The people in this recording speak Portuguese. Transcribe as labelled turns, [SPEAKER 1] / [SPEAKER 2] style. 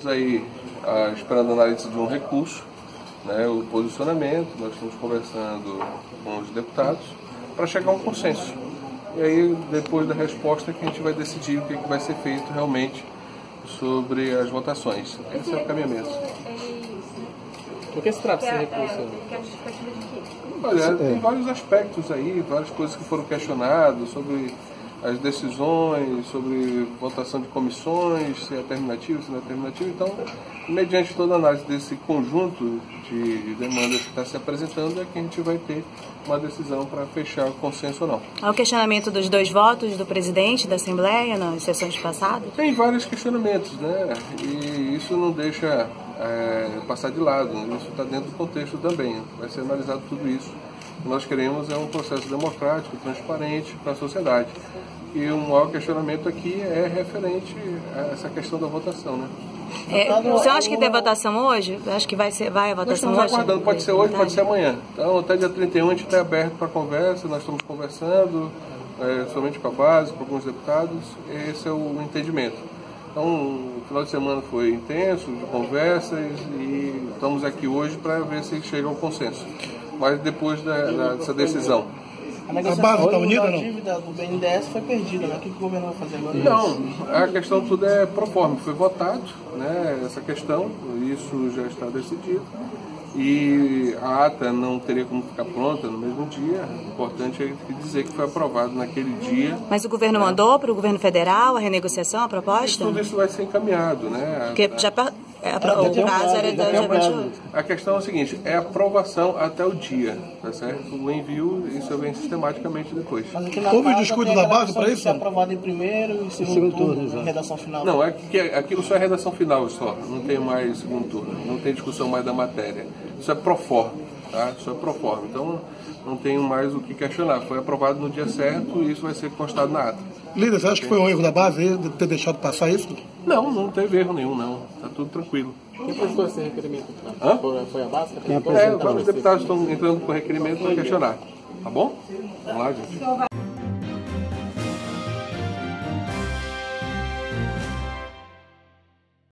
[SPEAKER 1] estamos aí ah, esperando a análise de um recurso, né, o posicionamento, nós estamos conversando com os deputados para chegar a um consenso. E aí, depois da resposta, que a gente vai decidir o que, que vai ser feito realmente sobre as votações. Esse é o caminhamento.
[SPEAKER 2] Do que se trata esse
[SPEAKER 3] é,
[SPEAKER 2] recurso?
[SPEAKER 3] Que é?
[SPEAKER 1] Olha, tem vários aspectos aí, várias coisas que foram questionadas sobre as decisões, sobre votação de comissões, se é terminativo, se não é terminativo. Então, mediante toda a análise desse conjunto de demandas que está se apresentando, é que a gente vai ter uma decisão para fechar o consenso ou não.
[SPEAKER 4] Há o questionamento dos dois votos do presidente da Assembleia nas sessões passadas?
[SPEAKER 1] Tem vários questionamentos, né? E isso não deixa é, passar de lado. Isso está dentro do contexto também. Vai ser analisado tudo isso. O que nós queremos é um processo democrático, transparente para a sociedade. E o maior questionamento aqui é referente a essa questão da votação, né?
[SPEAKER 4] É, você acha que tem votação hoje? Acho que vai, ser, vai a
[SPEAKER 1] Nós
[SPEAKER 4] votação
[SPEAKER 1] estamos
[SPEAKER 4] hoje?
[SPEAKER 1] aguardando, pode ser hoje, pode ser amanhã. Então, até dia 31 a gente está aberto para conversa, nós estamos conversando, é, somente com a base, com alguns deputados, esse é o entendimento. Então, o final de semana foi intenso, de conversas, e estamos aqui hoje para ver se chega ao consenso. Mas depois da, da, dessa decisão.
[SPEAKER 5] A negociação tá unida, da dívida do BNDES foi perdida, né? O que o governo vai fazer agora?
[SPEAKER 1] Não, a questão tudo é proforme. Foi votado né, essa questão, isso já está decidido. E a ata não teria como ficar pronta no mesmo dia. O importante é dizer que foi aprovado naquele dia.
[SPEAKER 4] Mas o governo mandou para o governo federal a renegociação, a proposta?
[SPEAKER 1] Tudo isso vai ser encaminhado, né?
[SPEAKER 4] Porque já, é, a, o caso era da já
[SPEAKER 1] A questão é o seguinte, é aprovação até o dia, tá certo? O envio, isso vem sistematicamente depois.
[SPEAKER 5] Houve discurso da base para isso? aprovado em primeiro e segundo, segundo turno, turno redação final.
[SPEAKER 1] Não, é que aquilo só é redação final só, não tem mais segundo turno, não tem discussão mais da matéria. Isso é pro forma, tá? Isso é pro forma. Então, não tenho mais o que questionar. Foi aprovado no dia certo e isso vai ser constado na ata.
[SPEAKER 5] Líder, você acha que foi um erro da base de ter deixado passar isso?
[SPEAKER 1] Não, não teve erro nenhum, não. Está tudo tranquilo.
[SPEAKER 2] Quem apresentou esse requerimento?
[SPEAKER 1] Hã?
[SPEAKER 2] Foi a base?
[SPEAKER 1] É, os deputados estão entrando com requerimento para questionar. Tá bom? Vamos lá, gente.